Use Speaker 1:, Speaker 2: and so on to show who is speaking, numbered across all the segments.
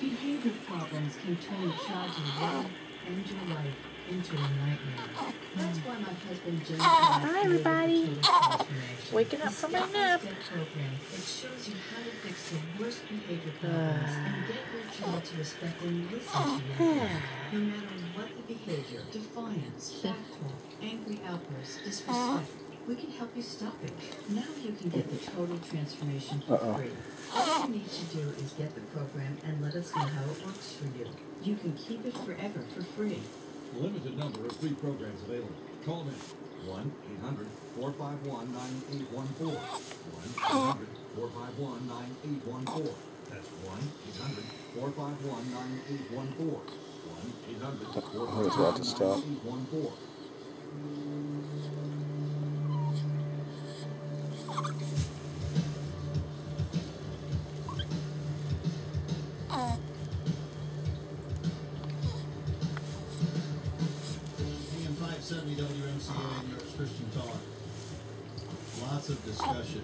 Speaker 1: Behavior problems can turn a child's world and your life into a nightmare. That's why my husband Jim
Speaker 2: Hi, everybody. Waking up from my nap.
Speaker 1: program. It shows you how to fix the worst behavior uh. problems and get your child to respect and listen to you. No matter what the behavior, defiance, backtalk, angry outbursts, disrespect, we can help you stop it. Now you can get the total transformation for
Speaker 3: Uh-oh.
Speaker 1: free. All you need to do is get the program and let us know how it works for you. You can keep it forever for free.
Speaker 4: Limited number of free programs available. Call now. 1 800 451 9814. 1 800 451 9814. That's 1 800 451 9814. 1 800
Speaker 3: I was about to stop.
Speaker 4: 9814.
Speaker 5: AM 570 WMCA New York's Christian Talk. Lots of discussion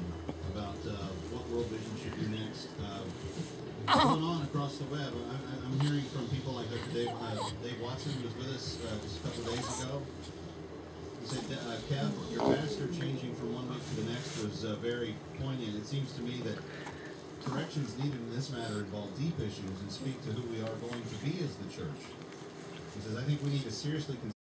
Speaker 5: about uh, what World Vision should do next. Uh, going on across the web. I, I'm hearing from people like Dr. Dave, uh, Dave Watson was with us uh, just a couple days ago. He said, uh, Kev, your pastor changing from one week to the next was uh, very poignant. It seems to me that corrections needed in this matter involve deep issues and speak to who we are going to be as the church. He says, I think we need to seriously consider